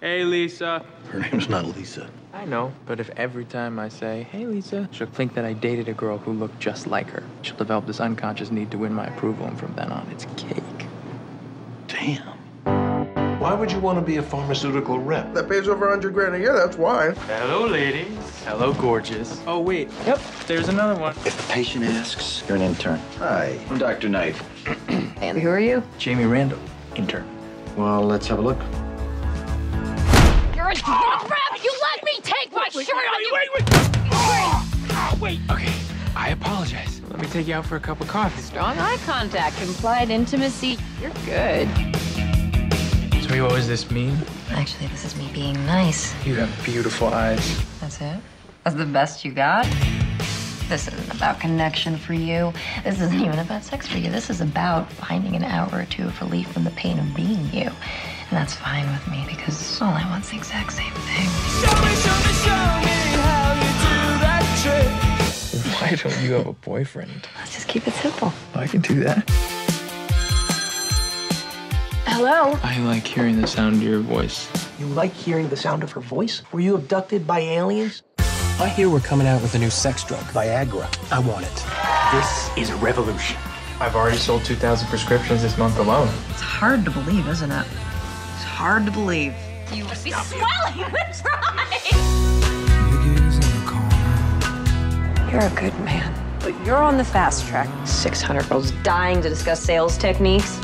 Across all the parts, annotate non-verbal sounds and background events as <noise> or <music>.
Hey, Lisa. Her name's not Lisa. I know, but if every time I say, hey, Lisa, she'll think that I dated a girl who looked just like her. She'll develop this unconscious need to win my approval, and from then on, it's cake. Damn. Why would you want to be a pharmaceutical rep? That pays over 100 grand a year, that's why. Hello, ladies. Hello, gorgeous. Oh, wait. Yep, there's another one. If the patient asks, you're an intern. Hi. I'm Dr. Knight. And who are you? Jamie Randall, intern. Well, let's have a look. You're a crap! You let me take my shirt on you! Wait. Ah! Wait. Okay, I apologize. Let me take you out for a cup of coffee. Strong eye contact, implied intimacy. You're good. So what does this mean? Actually, this is me being nice. You have beautiful eyes. That's it? That's the best you got? This isn't about connection for you. This isn't even about sex for you. This is about finding an hour or two of relief from the pain of being you. And that's fine with me because all I want's the exact same thing. Why don't you have a boyfriend? Let's just keep it simple. I can do that. Hello? I like hearing the sound of your voice. You like hearing the sound of her voice? Were you abducted by aliens? I hear we're coming out with a new sex drug, Viagra. I want it. This is a revolution. I've already sold 2,000 prescriptions this month alone. It's hard to believe, isn't it? It's hard to believe. You must be swelling <laughs> with pride! You're a good man. But you're on the fast track. 600 girls dying to discuss sales techniques.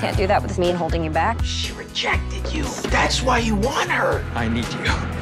Can't do that with me and holding you back. She rejected you. That's why you want her. I need you.